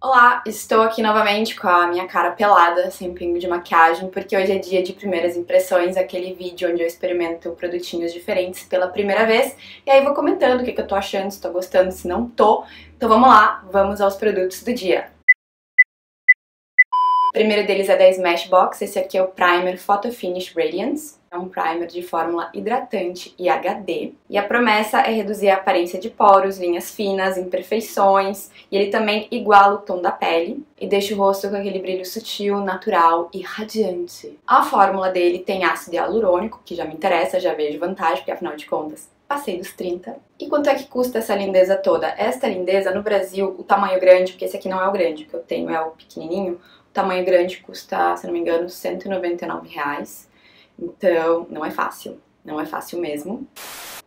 Olá, estou aqui novamente com a minha cara pelada, sem pingo de maquiagem, porque hoje é dia de primeiras impressões, aquele vídeo onde eu experimento produtinhos diferentes pela primeira vez, e aí vou comentando o que, que eu tô achando, se tô gostando, se não tô. Então vamos lá, vamos aos produtos do dia. O primeiro deles é da Smashbox, esse aqui é o Primer Photo Finish Radiance. É um primer de fórmula hidratante e HD. E a promessa é reduzir a aparência de poros, linhas finas, imperfeições. E ele também iguala o tom da pele e deixa o rosto com aquele brilho sutil, natural e radiante. A fórmula dele tem ácido hialurônico, que já me interessa, já vejo vantagem, porque afinal de contas passei dos 30. E quanto é que custa essa lindeza toda? Esta lindeza no Brasil, o tamanho grande, porque esse aqui não é o grande, o que eu tenho é o pequenininho, o tamanho grande custa, se não me engano, 199 reais. Então, não é fácil, não é fácil mesmo.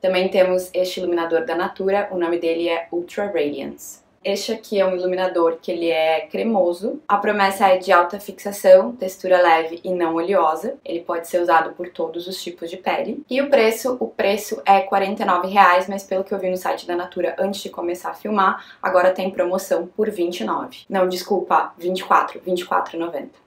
Também temos este iluminador da Natura, o nome dele é Ultra Radiance. Este aqui é um iluminador que ele é cremoso. A promessa é de alta fixação, textura leve e não oleosa. Ele pode ser usado por todos os tipos de pele. E o preço, o preço é R$ 49,00, mas pelo que eu vi no site da Natura antes de começar a filmar, agora tem promoção por R$ 29. Não, desculpa, R$ 24, R$ 24,90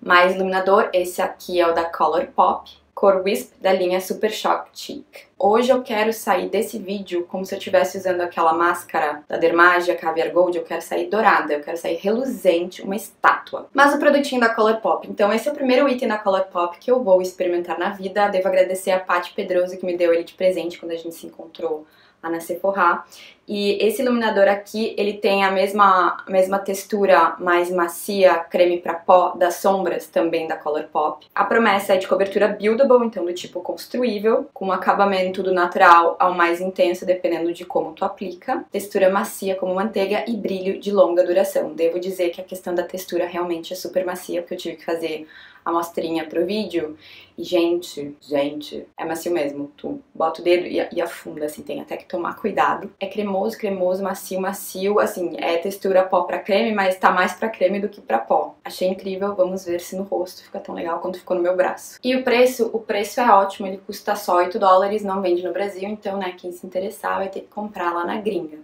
mais iluminador, esse aqui é o da Colourpop, cor Wisp da linha Super Shock Cheek. Hoje eu quero sair desse vídeo como se eu estivesse usando aquela máscara da Dermagia Caviar Gold, eu quero sair dourada, eu quero sair reluzente, uma estátua. Mas o produtinho da Colourpop, então esse é o primeiro item da Colourpop que eu vou experimentar na vida. Devo agradecer a Paty Pedroso que me deu ele de presente quando a gente se encontrou lá na Sephora. E esse iluminador aqui, ele tem a mesma, a mesma textura mais macia, creme para pó, das sombras também da Colourpop. A promessa é de cobertura buildable, então do tipo construível, com um acabamento do natural ao mais intenso, dependendo de como tu aplica. Textura macia como manteiga e brilho de longa duração. Devo dizer que a questão da textura realmente é super macia, porque eu tive que fazer amostrinha pro vídeo. E, gente, gente, é macio mesmo. Tu bota o dedo e, e afunda, assim, tem até que tomar cuidado. É cremoso, cremoso, macio, macio, assim, é textura pó pra creme, mas tá mais pra creme do que pra pó. Achei incrível, vamos ver se no rosto fica tão legal quanto ficou no meu braço. E o preço, o preço é ótimo, ele custa só 8 dólares, não vende no Brasil, então, né, quem se interessar vai ter que comprar lá na gringa.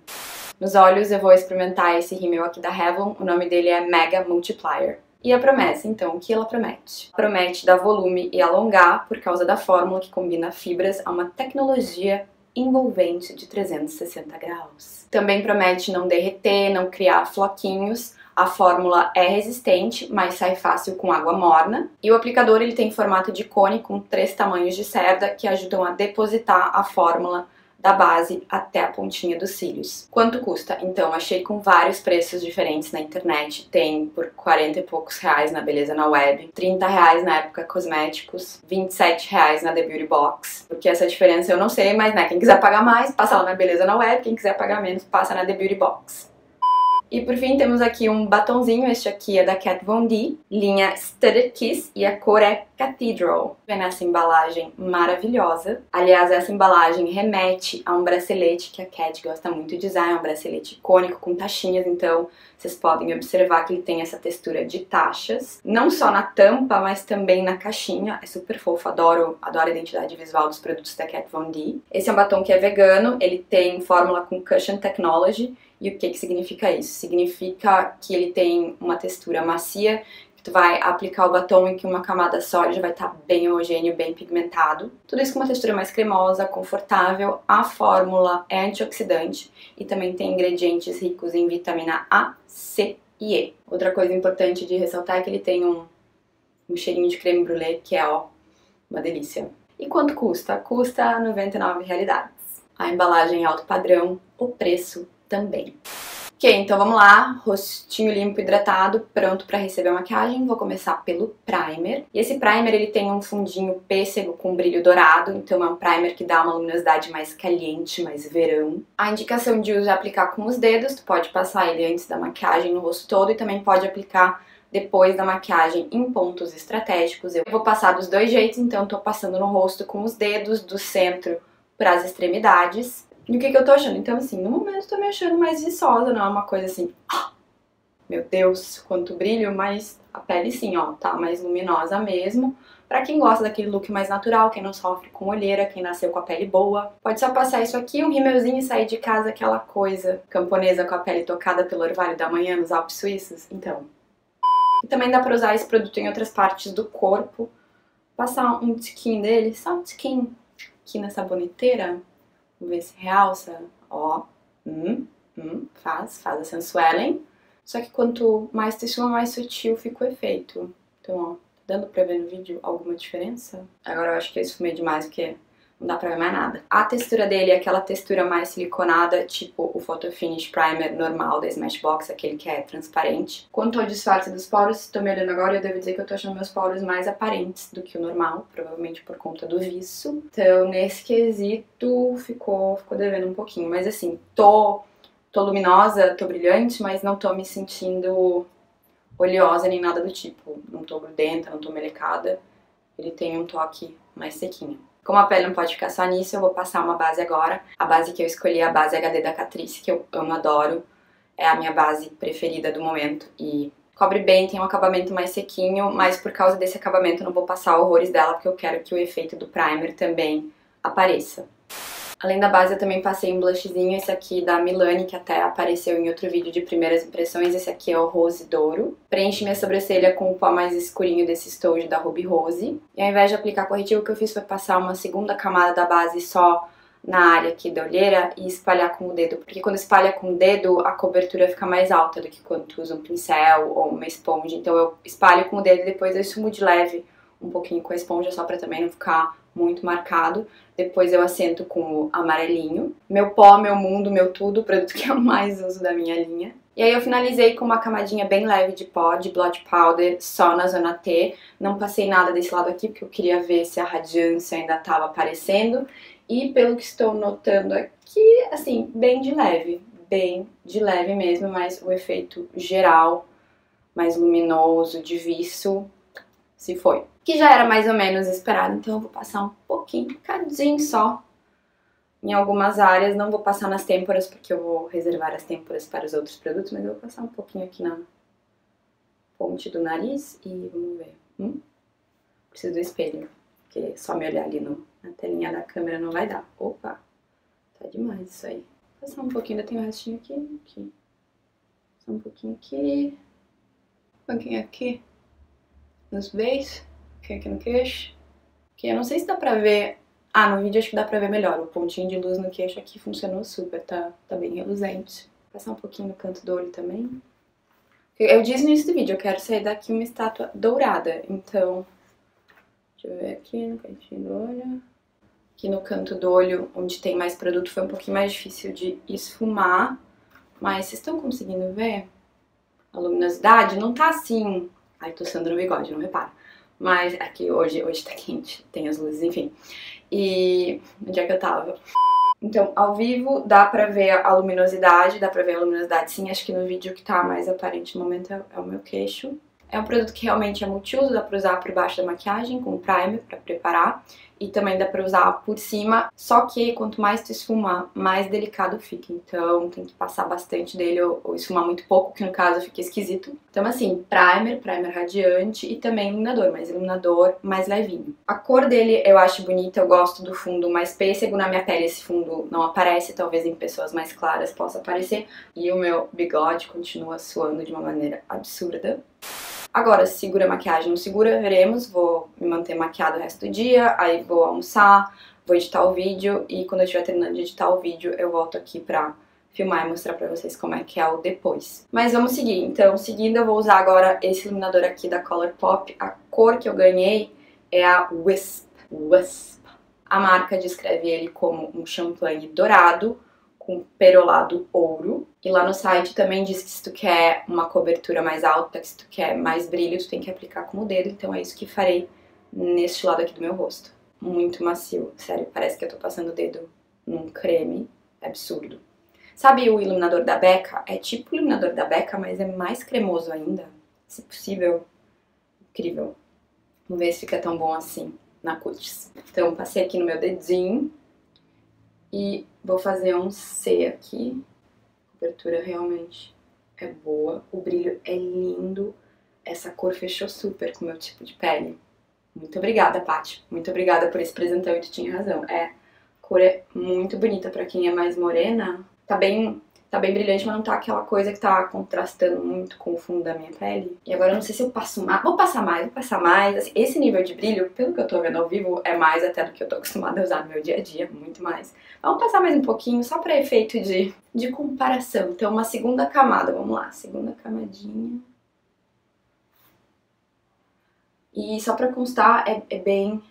Nos olhos eu vou experimentar esse rímel aqui da Revlon, o nome dele é Mega Multiplier. E a promessa, então, o que ela promete? Promete dar volume e alongar por causa da fórmula que combina fibras a uma tecnologia envolvente de 360 graus. Também promete não derreter, não criar floquinhos. A fórmula é resistente, mas sai fácil com água morna. E o aplicador ele tem formato de cone com três tamanhos de cerda que ajudam a depositar a fórmula da base até a pontinha dos cílios. Quanto custa? Então, achei com vários preços diferentes na internet. Tem por 40 e poucos reais na Beleza na Web, 30 reais na Época Cosméticos, 27 reais na The Beauty Box. Porque essa diferença eu não sei, mas né, quem quiser pagar mais, passa lá na Beleza na Web, quem quiser pagar menos, passa na The Beauty Box. E por fim temos aqui um batonzinho, este aqui é da Kat Von D, linha Studded Kiss e a cor é Cathedral. Vem nessa embalagem maravilhosa. Aliás, essa embalagem remete a um bracelete que a Kat gosta muito de usar, é um bracelete icônico com taxinhas, então vocês podem observar que ele tem essa textura de taxas, não só na tampa, mas também na caixinha. É super fofo, adoro, adoro a identidade visual dos produtos da Kat Von D. Esse é um batom que é vegano, ele tem fórmula com Cushion Technology, e o que, que significa isso? Significa que ele tem uma textura macia, que tu vai aplicar o batom em que uma camada sólida vai estar tá bem homogêneo, bem pigmentado. Tudo isso com uma textura mais cremosa, confortável. A fórmula é antioxidante e também tem ingredientes ricos em vitamina A, C e E. Outra coisa importante de ressaltar é que ele tem um, um cheirinho de creme brulee que é, ó, uma delícia. E quanto custa? Custa 99 realidades. A embalagem é alto padrão, o preço também. Ok, então vamos lá, rostinho limpo, hidratado, pronto para receber a maquiagem. Vou começar pelo primer. E esse primer ele tem um fundinho pêssego com brilho dourado, então é um primer que dá uma luminosidade mais caliente, mais verão. A indicação de uso é aplicar com os dedos, tu pode passar ele antes da maquiagem no rosto todo e também pode aplicar depois da maquiagem em pontos estratégicos. Eu vou passar dos dois jeitos, então tô passando no rosto com os dedos do centro para as extremidades o que, que eu tô achando? Então, assim, no momento eu tô me achando mais viçosa, não é uma coisa assim. meu Deus, quanto brilho, mas a pele sim, ó, tá mais luminosa mesmo. Pra quem gosta daquele look mais natural, quem não sofre com olheira, quem nasceu com a pele boa, pode só passar isso aqui, um rímelzinho e sair de casa aquela coisa camponesa com a pele tocada pelo orvalho da manhã nos Alpes Suíços. Então. E também dá pra usar esse produto em outras partes do corpo. Passar um tiquinho dele, só um tiquinho aqui nessa boneteira. Vamos ver se realça. Ó, hum, hum, faz, faz a sensuellen. Só que quanto mais textura, mais sutil fica o efeito. Então, ó, dando pra ver no vídeo alguma diferença? Agora eu acho que eu esfumei demais, porque não dá pra ver mais nada. A textura dele é aquela textura mais siliconada, tipo o Photo Finish Primer normal da Smashbox, aquele que é transparente. Quanto ao disfarce dos poros, tô me olhando agora, eu devo dizer que eu tô achando meus poros mais aparentes do que o normal, provavelmente por conta do viço. Então, nesse quesito, ficou, ficou devendo um pouquinho. Mas assim, tô tô luminosa, tô brilhante, mas não tô me sentindo oleosa nem nada do tipo. Não tô grudenta, não tô melecada. Ele tem um toque mais sequinho. Como a pele não pode ficar só nisso, eu vou passar uma base agora. A base que eu escolhi é a base HD da Catrice, que eu amo, adoro. É a minha base preferida do momento e cobre bem, tem um acabamento mais sequinho, mas por causa desse acabamento eu não vou passar horrores dela, porque eu quero que o efeito do primer também apareça. Além da base, eu também passei um blushzinho, esse aqui da Milani, que até apareceu em outro vídeo de primeiras impressões. Esse aqui é o Rose Douro. Preenche minha sobrancelha com o pó mais escurinho desse estojo da Ruby Rose. E ao invés de aplicar corretivo, o que eu fiz foi passar uma segunda camada da base só na área aqui da olheira e espalhar com o dedo, porque quando espalha com o dedo a cobertura fica mais alta do que quando tu usa um pincel ou uma esponja. Então eu espalho com o dedo e depois eu esfumo de leve um pouquinho com a esponja só pra também não ficar muito marcado. Depois eu assento com o amarelinho. Meu pó, meu mundo, meu tudo, produto que eu mais uso da minha linha. E aí eu finalizei com uma camadinha bem leve de pó, de blot powder, só na zona T. Não passei nada desse lado aqui, porque eu queria ver se a radiância ainda estava aparecendo. E pelo que estou notando aqui, assim, bem de leve. Bem de leve mesmo, mas o efeito geral, mais luminoso, de viço, se foi que já era mais ou menos esperado, então eu vou passar um pouquinho, um bocadinho só em algumas áreas, não vou passar nas têmporas porque eu vou reservar as têmporas para os outros produtos, mas eu vou passar um pouquinho aqui na ponte do nariz e vamos ver. Hum? Preciso do espelho, porque só me olhar ali no, na telinha da câmera não vai dar. Opa, tá demais isso aí. Vou passar um pouquinho, ainda tem um restinho aqui, aqui. Só um pouquinho aqui, um pouquinho aqui nos beijos aqui no queixo. Que eu não sei se dá pra ver. Ah, no vídeo acho que dá pra ver melhor. O pontinho de luz no queixo aqui funcionou super, tá, tá bem reluzente. Passar um pouquinho no canto do olho também. Eu disse no início do vídeo, eu quero sair daqui uma estátua dourada. Então, deixa eu ver aqui no cantinho do olho. Aqui no canto do olho, onde tem mais produto, foi um pouquinho mais difícil de esfumar. Mas vocês estão conseguindo ver? A luminosidade não tá assim... Ai, tô sendo no bigode, não repara. Mas aqui hoje, hoje tá quente, tem as luzes, enfim. E onde é que eu tava? Então, ao vivo dá pra ver a luminosidade, dá pra ver a luminosidade sim, acho que no vídeo que tá mais aparente no momento é, é o meu queixo. É um produto que realmente é multiuso, dá pra usar por baixo da maquiagem com primer pra preparar e também dá pra usar por cima, só que quanto mais tu esfumar, mais delicado fica, então tem que passar bastante dele ou, ou esfumar muito pouco, que no caso fica esquisito. Então assim, primer, primer radiante e também iluminador, mas iluminador mais levinho. A cor dele eu acho bonita, eu gosto do fundo mais pêssego, na minha pele esse fundo não aparece, talvez em pessoas mais claras possa aparecer, e o meu bigode continua suando de uma maneira absurda. Agora, se segura a maquiagem, não segura, veremos. Vou me manter maquiada o resto do dia, aí vou almoçar, vou editar o vídeo e quando eu estiver terminando de editar o vídeo, eu volto aqui pra filmar e mostrar pra vocês como é que é o depois. Mas vamos seguir. Então, seguindo, eu vou usar agora esse iluminador aqui da Colourpop. A cor que eu ganhei é a Wisp. Wisp. A marca descreve ele como um champanhe dourado com perolado ouro. E lá no site também diz que se tu quer uma cobertura mais alta, que se tu quer mais brilho, tu tem que aplicar com o dedo. Então é isso que farei neste lado aqui do meu rosto. Muito macio, sério, parece que eu tô passando o dedo num creme. Absurdo. Sabe o iluminador da Becca? É tipo o iluminador da Becca, mas é mais cremoso ainda. Se possível, incrível. Vamos ver se fica tão bom assim na cutis. Então, passei aqui no meu dedinho e vou fazer um C aqui. Cobertura realmente é boa, o brilho é lindo, essa cor fechou super com o meu tipo de pele. Muito obrigada, Paty. Muito obrigada por esse presentão e tu tinha razão. É, a cor é muito bonita para quem é mais morena. Tá bem tá bem brilhante, mas não tá aquela coisa que tá contrastando muito com o fundo da minha pele. E agora eu não sei se eu passo mais. Vou passar mais, vou passar mais. Assim, esse nível de brilho, pelo que eu tô vendo ao vivo, é mais até do que eu tô acostumada a usar no meu dia a dia, muito mais. Vamos passar mais um pouquinho, só pra efeito de, de comparação. Então, uma segunda camada, vamos lá, segunda camadinha. E só pra constar, é, é bem,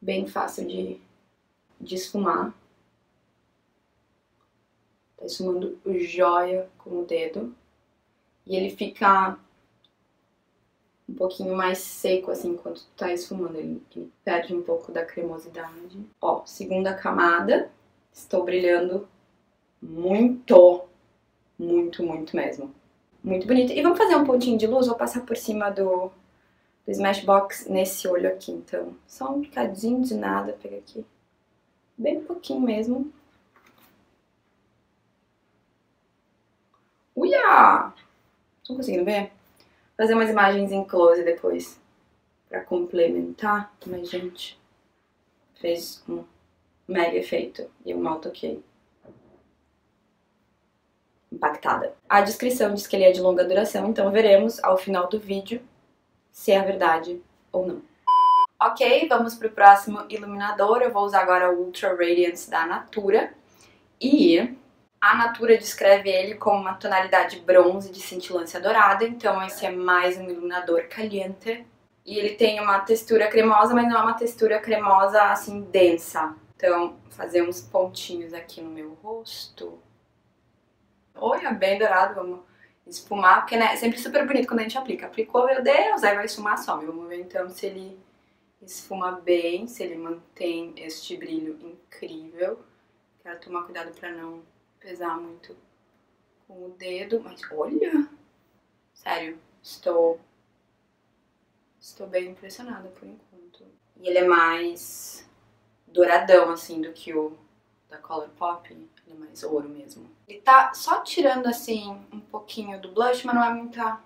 bem fácil de, de esfumar. Tá esfumando joia com o dedo. E ele fica um pouquinho mais seco, assim, enquanto tu tá esfumando. Ele, ele perde um pouco da cremosidade. Ó, segunda camada. Estou brilhando muito, muito, muito mesmo. Muito bonito. E vamos fazer um pontinho de luz. Vou passar por cima do, do Smashbox nesse olho aqui, então. Só um bocadinho de nada. Pega aqui. Bem pouquinho mesmo. Uia! Estão conseguindo ver? Fazer umas imagens em close depois. Pra complementar. Mas, gente, fez um mega efeito. E eu mal toquei. Impactada. A descrição diz que ele é de longa duração, então veremos ao final do vídeo se é verdade ou não. Ok, vamos pro próximo iluminador. Eu vou usar agora o Ultra Radiance da Natura. E a Natura descreve ele como uma tonalidade bronze de cintilância dourada, então esse é mais um iluminador caliente. E ele tem uma textura cremosa, mas não é uma textura cremosa assim densa. Então, fazer uns pontinhos aqui no meu rosto. Olha, bem dourado, vamos esfumar, porque né, é sempre super bonito quando a gente aplica. Aplicou, meu Deus, aí vai esfumar, some. Vamos ver então se ele esfuma bem, se ele mantém este brilho incrível. Quero tomar cuidado para não pesar muito com o dedo, mas olha! Sério, estou estou bem impressionada por enquanto. E ele é mais douradão, assim, do que o da Colourpop. Ele é mais ouro mesmo. Ele tá só tirando, assim, um pouquinho do blush, mas não é muita,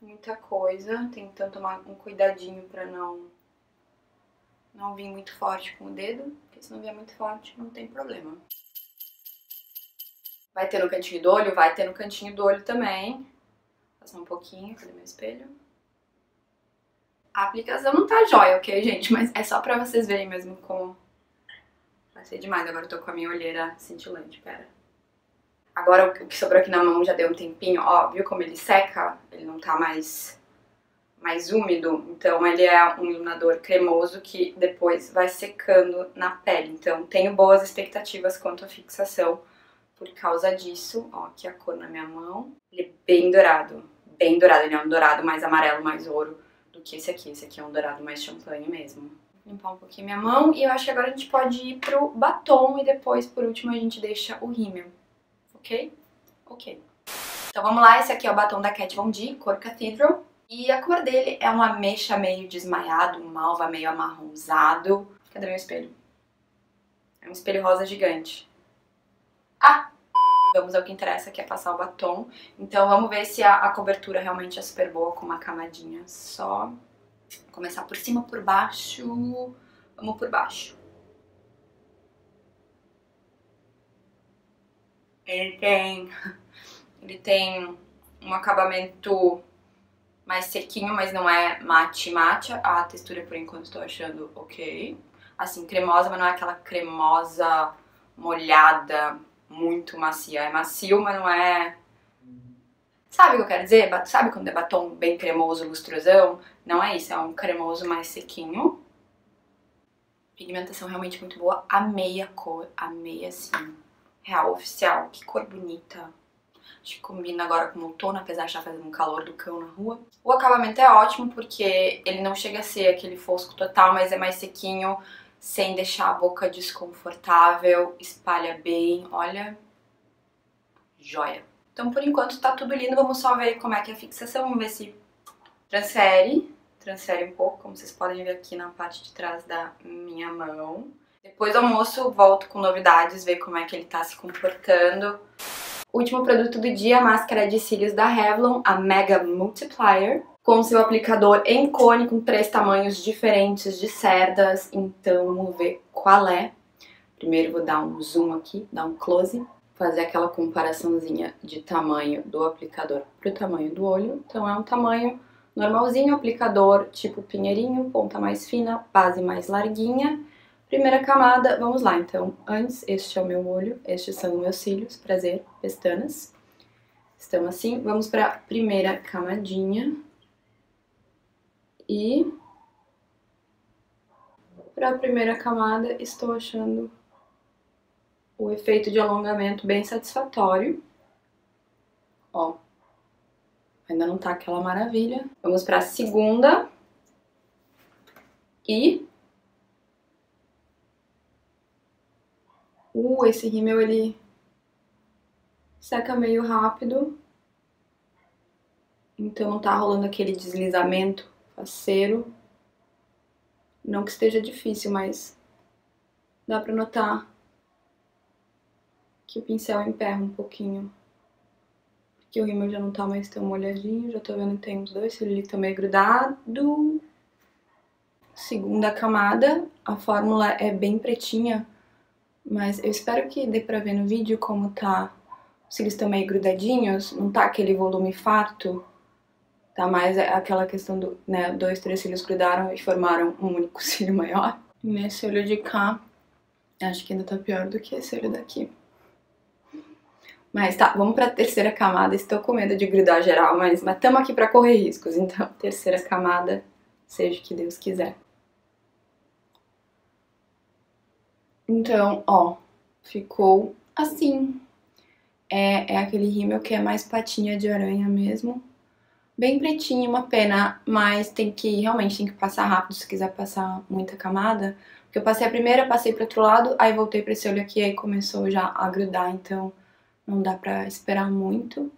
muita coisa. Tentando tomar um cuidadinho pra não, não vir muito forte com o dedo. Porque se não vier muito forte, não tem problema. Vai ter no cantinho do olho? Vai ter no cantinho do olho também. Passar um pouquinho, cadê meu espelho? A aplicação não tá jóia, ok, gente? Mas é só pra vocês verem mesmo como... Vai ser demais, agora eu tô com a minha olheira cintilante, pera. Agora o que sobrou aqui na mão já deu um tempinho, ó, viu como ele seca? Ele não tá mais, mais úmido, então ele é um iluminador cremoso que depois vai secando na pele. Então tenho boas expectativas quanto à fixação por causa disso, ó, aqui a cor na minha mão. Ele é bem dourado, bem dourado. Ele é um dourado mais amarelo, mais ouro do que esse aqui. Esse aqui é um dourado mais champanhe mesmo. Vou limpar um pouquinho minha mão e eu acho que agora a gente pode ir pro batom e depois, por último, a gente deixa o rímel. Ok? Ok. Então vamos lá, esse aqui é o batom da Kat Von D, cor Cathedral. E a cor dele é um ameixa meio desmaiado, um malva meio amarronzado. Cadê meu espelho? É um espelho rosa gigante. Ah! Vamos ao que interessa, que é passar o batom. Então vamos ver se a, a cobertura realmente é super boa com uma camadinha só. Começar por cima, por baixo. Vamos por baixo. Ele tem, ele tem um acabamento mais sequinho, mas não é mate mate. A textura por enquanto estou achando ok. Assim, cremosa, mas não é aquela cremosa molhada muito macia. É macio, mas não é. Sabe o que eu quero dizer? Sabe quando é batom bem cremoso, lustrosão? Não é isso, é um cremoso mais sequinho. Pigmentação realmente muito boa. Amei a cor, amei assim. Real, oficial. Que cor bonita. Acho que combina agora com o outono, apesar de estar fazendo um calor do cão na rua. O acabamento é ótimo porque ele não chega a ser aquele fosco total, mas é mais sequinho sem deixar a boca desconfortável, espalha bem, olha, joia. Então por enquanto tá tudo lindo, vamos só ver como é que é a fixação, vamos ver se transfere, transfere um pouco, como vocês podem ver aqui na parte de trás da minha mão. Depois do almoço volto com novidades, ver como é que ele tá se comportando. Último produto do dia, a máscara de cílios da Revlon, a Mega Multiplier, com seu aplicador em cone com três tamanhos diferentes de cerdas. Então, vamos ver qual é. Primeiro vou dar um zoom aqui, dar um close, fazer aquela comparaçãozinha de tamanho do aplicador para o tamanho do olho. Então, é um tamanho normalzinho, aplicador tipo pinheirinho, ponta mais fina, base mais larguinha. Primeira camada, vamos lá então. Antes, este é o meu olho, estes são meus cílios, prazer, pestanas. Estão assim, vamos para a primeira camadinha. E para a primeira camada, estou achando o efeito de alongamento bem satisfatório. Ó, ainda não tá aquela maravilha. Vamos para a segunda. E Uh, esse rímel ele seca meio rápido. Então não tá rolando aquele deslizamento faceiro. Não que esteja difícil, mas dá pra notar que o pincel emperra um pouquinho. Porque o rímel já não tá mais tão molhadinho, já tô vendo que tem uns dois cílios também grudado. Segunda camada, a fórmula é bem pretinha, mas eu espero que dê pra ver no vídeo como tá. Os cílios estão meio grudadinhos, não tá aquele volume farto. Tá mais aquela questão do, né, dois, três cílios grudaram e formaram um único cílio maior. Nesse olho de cá, acho que ainda tá pior do que esse olho daqui. Mas tá, vamos pra terceira camada. Estou com medo de grudar geral, mas estamos aqui pra correr riscos. Então, terceira camada, seja o que Deus quiser. Então, ó, ficou assim. É, é aquele rímel que é mais patinha de aranha mesmo. Bem pretinho, uma pena, mas tem que, realmente, tem que passar rápido se quiser passar muita camada. Porque eu passei a primeira, passei pro outro lado, aí voltei pra esse olho aqui, aí começou já a grudar, então não dá pra esperar muito.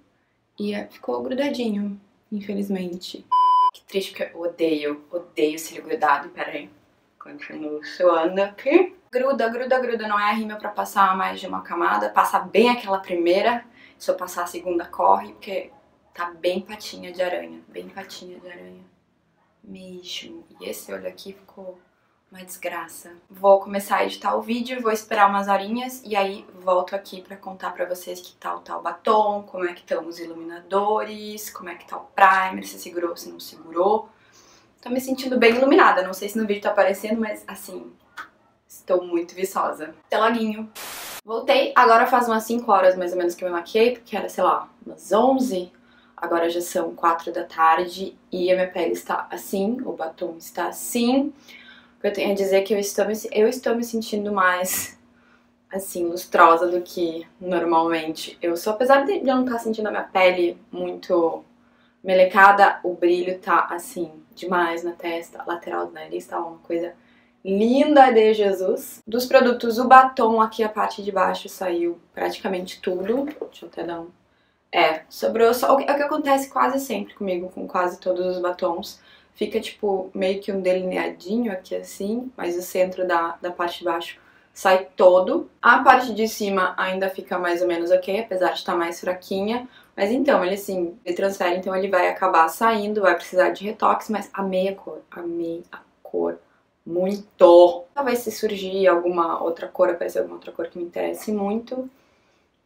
E é, ficou grudadinho, infelizmente. Que triste, porque eu odeio, odeio cílio grudado. Pera aí, continuo suando aqui. Gruda, gruda, gruda, não é rímel pra passar mais de uma camada, passa bem aquela primeira, se eu passar a segunda corre, porque tá bem patinha de aranha, bem patinha de aranha mesmo. E esse olho aqui ficou uma desgraça. Vou começar a editar o vídeo, vou esperar umas horinhas e aí volto aqui pra contar pra vocês que tal tá o batom, como é que estão os iluminadores, como é que tá o primer, se segurou, se não segurou. Tô me sentindo bem iluminada, não sei se no vídeo tá aparecendo, mas assim, Estou muito viçosa. Até loguinho. Voltei, agora faz umas 5 horas mais ou menos que eu me maquiei, porque era, sei lá, umas 11. Agora já são 4 da tarde e a minha pele está assim, o batom está assim. O que eu tenho a dizer é que eu estou me, eu estou me sentindo mais, assim, lustrosa do que normalmente eu sou. Apesar de eu não estar sentindo a minha pele muito melecada, o brilho tá, assim, demais na testa, lateral do nariz, tá uma coisa linda de Jesus. Dos produtos, o batom aqui, a parte de baixo, saiu praticamente tudo. Deixa eu até dar um... É, sobrou só... O que, o que acontece quase sempre comigo, com quase todos os batons. Fica, tipo, meio que um delineadinho aqui, assim, mas o centro da, da parte de baixo sai todo. A parte de cima ainda fica mais ou menos ok, apesar de estar mais fraquinha. Mas então, ele assim, ele transfere, então ele vai acabar saindo, vai precisar de retoques, mas amei a cor, amei a cor muito. Talvez se surgir alguma outra cor, aparecer alguma outra cor que me interesse muito,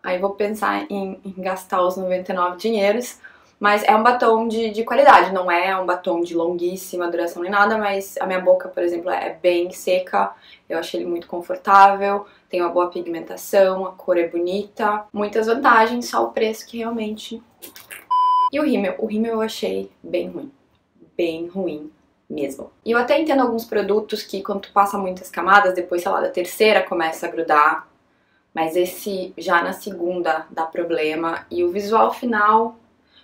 aí vou pensar em, em gastar os 99 dinheiros. Mas é um batom de, de qualidade, não é um batom de longuíssima duração nem nada, mas a minha boca, por exemplo, é bem seca, eu achei ele muito confortável, tem uma boa pigmentação, a cor é bonita, muitas vantagens, só o preço que realmente... E o rímel? O rímel eu achei bem ruim, bem ruim mesmo. E eu até entendo alguns produtos que quando tu passa muitas camadas, depois, sei lá, da terceira começa a grudar, mas esse já na segunda dá problema. E o visual final,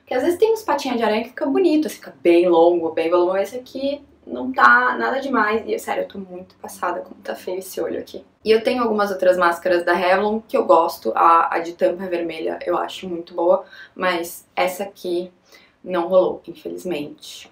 que às vezes tem uns patinhas de aranha que fica bonito, fica bem longo, bem volumoso, esse aqui não tá nada demais. E sério, eu tô muito passada como tá feio esse olho aqui. E eu tenho algumas outras máscaras da Revlon que eu gosto, a, a de tampa vermelha eu acho muito boa, mas essa aqui não rolou, infelizmente.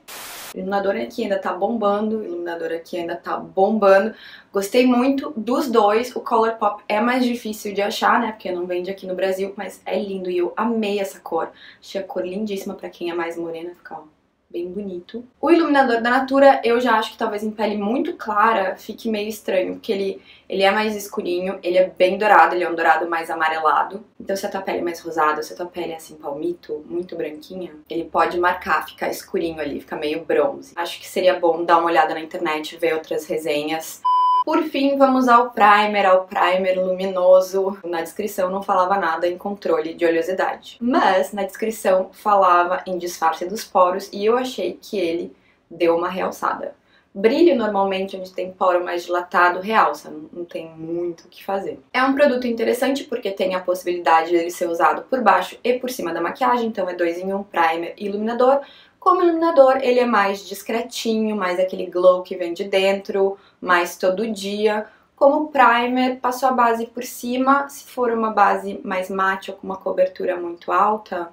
Iluminador aqui ainda tá bombando, iluminador aqui ainda tá bombando. Gostei muito dos dois. O Colourpop é mais difícil de achar, né? Porque não vende aqui no Brasil, mas é lindo e eu amei essa cor. Achei a cor lindíssima pra quem é mais morena, fica ó, bem bonito. O iluminador da Natura, eu já acho que talvez em pele muito clara fique meio estranho, porque ele, ele é mais escurinho, ele é bem dourado, ele é um dourado mais amarelado. Então se a tua pele é mais rosada, se a tua pele é assim palmito, muito branquinha, ele pode marcar, ficar escurinho ali, ficar meio bronze. Acho que seria bom dar uma olhada na internet, ver outras resenhas. Por fim, vamos ao primer, ao primer luminoso. Na descrição não falava nada em controle de oleosidade, mas na descrição falava em disfarce dos poros e eu achei que ele deu uma realçada. Brilho normalmente onde tem poro mais dilatado realça, não tem muito o que fazer. É um produto interessante porque tem a possibilidade de ele ser usado por baixo e por cima da maquiagem, então é dois em um, primer e iluminador, como iluminador, ele é mais discretinho, mais aquele glow que vem de dentro, mais todo dia. Como primer, passo a base por cima, se for uma base mais mate ou com uma cobertura muito alta,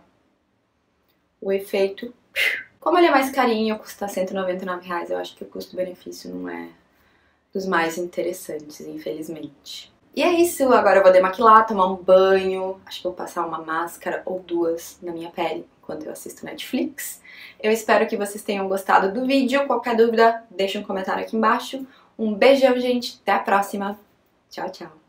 o efeito... Como ele é mais carinho, custa 199 reais, eu acho que o custo-benefício não é dos mais interessantes, infelizmente. E é isso, agora eu vou demaquilar, tomar um banho, acho que vou passar uma máscara ou duas na minha pele enquanto eu assisto Netflix. Eu espero que vocês tenham gostado do vídeo. Qualquer dúvida, deixa um comentário aqui embaixo. Um beijão, gente. Até a próxima. Tchau, tchau.